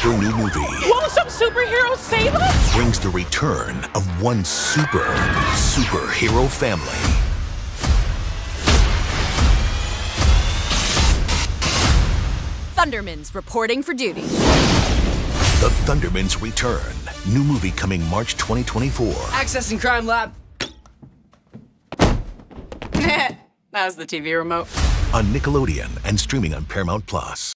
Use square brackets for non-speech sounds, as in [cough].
Super new movie Will some superhero save us? brings the return of one super superhero family. Thundermans reporting for duty. The Thundermans return. New movie coming March 2024. Accessing Crime Lab. [laughs] that was the TV remote. On Nickelodeon and streaming on Paramount Plus.